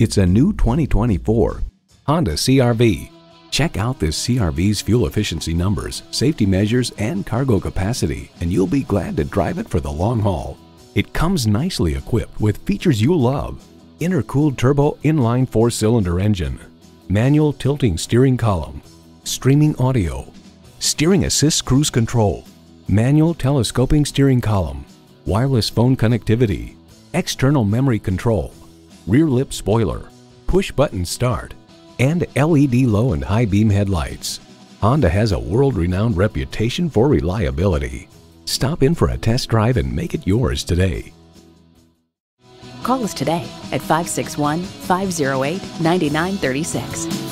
It's a new 2024 Honda CRV. Check out this CRV's fuel efficiency numbers, safety measures, and cargo capacity, and you'll be glad to drive it for the long haul. It comes nicely equipped with features you love. Intercooled turbo inline four-cylinder engine, manual tilting steering column, streaming audio, steering assist cruise control, manual telescoping steering column, wireless phone connectivity, external memory control, rear lip spoiler, push button start, and LED low and high beam headlights. Honda has a world-renowned reputation for reliability. Stop in for a test drive and make it yours today. Call us today at 561 508 9936.